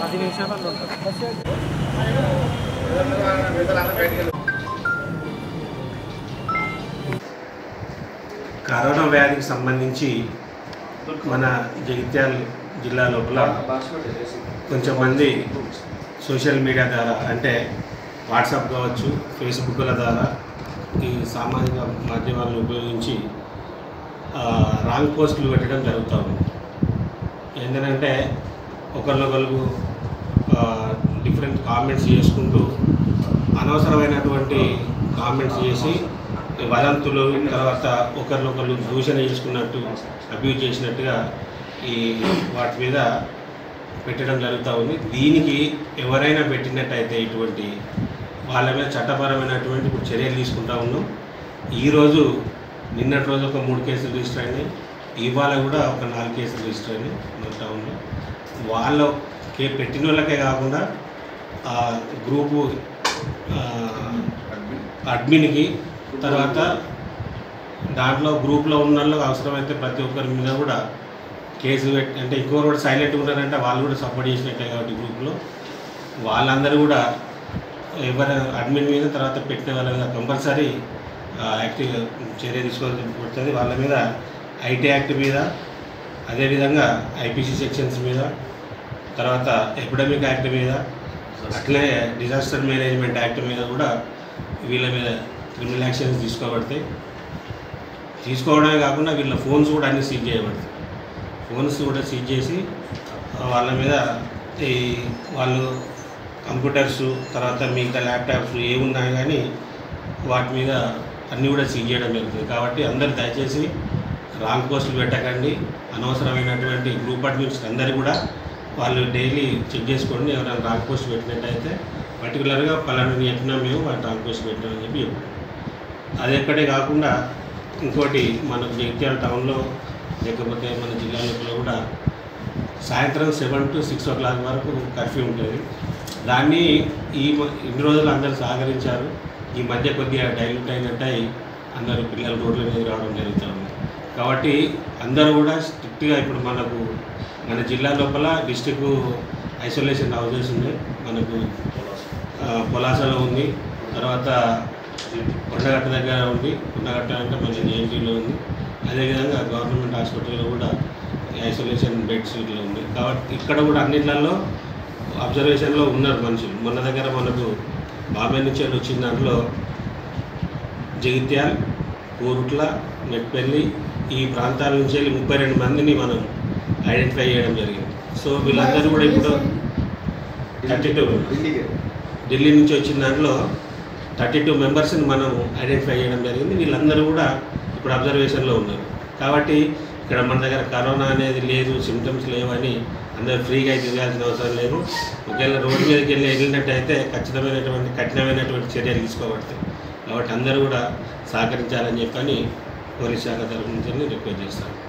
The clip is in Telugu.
పది నిమిషాలు కరోనా వ్యాధికి సంబంధించి మన జగిత్యాల జిల్లా లోపల కొంచెం మంది సోషల్ మీడియా ద్వారా అంటే వాట్సాప్ కావచ్చు ఫేస్బుక్ల ద్వారా ఈ సామాజిక మాధ్యమాలను ఉపయోగించి రాంగ్ పోస్టులు పెట్టడం జరుగుతూ ఉంది. ఏంటంటే ఒకరినొకరు డిఫరెంట్ కామెంట్స్ చేసుకుంటూ అనవసరమైనటువంటి కామెంట్స్ చేసి వదంతులు తర్వాత ఒకరినొకరు దూషణ చేసుకున్నట్టు అబ్యూజ్ చేసినట్టుగా ఈ వాటి మీద పెట్టడం జరుగుతూ ఉంది. దీనికి ఎవరైనా పెట్టినట్టయితే ఇటువంటి వాళ్ళ మీద చట్టపరమైనటువంటి ఇప్పుడు చర్యలు తీసుకుంటా ఉన్నాం. ఈరోజు నిన్నటి రోజు ఒక మూడు కేసులు రిజిస్టర్ అయినాయి. ఇవాళ కూడా ఒక నాలుగు కేసులు రిజిస్టర్ అయినాయి మన టౌన్లో. వాళ్ళ కే పెట్టిన వాళ్ళకే కాకుండా ఆ గ్రూపు అడ్మిన్కి తర్వాత దాంట్లో గ్రూప్లో ఉన్న వాళ్ళకి అవసరమైతే ప్రతి ఒక్కరి మీద కూడా కేసు పెట్టి అంటే ఇంకొకరు కూడా సైలెంట్గా ఉన్నారంటే వాళ్ళు కూడా సపోర్ట్ చేసినట్టే కాబట్టి గ్రూప్లో. వాళ్ళందరూ కూడా ఎవరి అడ్మిన్ మీద తర్వాత పెట్టిన వాళ్ళ మీద కంపల్సరీ యాక్టివ్ చర్య తీసుకోవాల్సి పడుతుంది. వాళ్ళ మీద ఐటీ యాక్ట్ మీద అదేవిధంగా ఐపీసీ సెక్షన్స్ మీద తర్వాత ఎపిడమిక్ యాక్ట్ మీద అట్లే డిజాస్టర్ మేనేజ్మెంట్ యాక్ట్ మీద కూడా వీళ్ళ మీద క్రిమినల్ యాక్షన్స్ తీసుకోబడతాయి. తీసుకోవడమే కాకుండా వీళ్ళ ఫోన్స్ కూడా అన్ని సీజ్ చేయబడతాయి. ఫోన్స్ కూడా సీజ్ చేసి వాళ్ళ మీద ఈ వాళ్ళు కంప్యూటర్స్ తర్వాత మిగతా ల్యాప్టాప్స్ ఏమున్నాయి కానీ వాటి మీద అన్నీ కూడా సీజ్ చేయడం జరుగుతుంది. కాబట్టి అందరు దయచేసి రాంగ్ పోస్టులు పెట్టకండి. అనవసరమైనటువంటి గ్రూప్ అడ్మిన్స్ అందరూ కూడా వాళ్ళు డైలీ చెక్ చేసుకోండి ఎవరైనా రాంగ్ పోస్ట్ పెట్టినట్టయితే. పర్టికులర్గా పలానా చెప్పినా మేము వాళ్ళు రాంగ్ పోస్ట్ పెట్టామని చెప్పి అది ఎక్కడే కాకుండా ఇంకోటి మన జగిత్యాల టౌన్లో లేకపోతే మన జిల్లా లోపల కూడా సాయంత్రం seven to six o'clock వరకు కర్ఫ్యూ ఉంటుంది. దాన్ని ఈ ఇన్ని రోజులు అందరూ సహకరించారు. ఈ మధ్య కొద్దిగా డైల్యూట్ అయినట్టయి అందరూ పిల్లలు రోడ్ల మీద రావడం జరుగుతూ ఉంది. కాబట్టి అందరూ కూడా స్ట్రిక్ట్గా ఇప్పుడు మనకు మన జిల్లా లోపల డిస్టిక్ ఐసోలేషన్ హౌజెస్ ఉన్నాయి మనకు పొలాసలో ఉంది. తర్వాత కొండగట్ట దగ్గర ఉంది. కొండగట్ట అంటే మన జేఎన్టీలో ఉంది. అదేవిధంగా గవర్నమెంట్ హాస్పిటల్లో కూడా ఐసోలేషన్ బెడ్స్ ఇట్లా ఉంది. కాబట్టి ఇక్కడ కూడా అన్నిట్లలో అబ్జర్వేషన్లో ఉన్నారు మనుషులు. మొన్న దగ్గర మనకు బాంబే నుంచి వచ్చిన దాంట్లో జగిత్యాల్ కోరుట్ల మెట్పల్లి ఈ ప్రాంతాల నుంచి వెళ్ళి ముప్పై రెండు మందిని మనం ఐడెంటిఫై చేయడం జరిగింది. సో వీళ్ళందరూ కూడా ఇప్పుడు థర్టీ టూ ఢిల్లీ నుంచి వచ్చిన దాంట్లో థర్టీ టూ మెంబర్స్ని మనం ఐడెంటిఫై చేయడం జరిగింది. వీళ్ళందరూ కూడా ఇప్పుడు అబ్జర్వేషన్లో ఉన్నారు. కాబట్టి ఇక్కడ మన దగ్గర కరోనా అనేది లేదు సిమ్టమ్స్ లేవని అందరూ ఫ్రీగా తిరగాల్సిన అవసరం లేదు. ఒకవేళ రోడ్డు మీదకి వెళ్ళి వెళ్ళినట్టయితే ఖచ్చితమైనటువంటి కఠినమైనటువంటి చర్యలు తీసుకోబడతాయి. కాబట్టి అందరూ కూడా సహకరించాలని చెప్పని పోలీస్ శాఖ తరఫు నుంచి రిక్వెస్ట్ చేస్తాను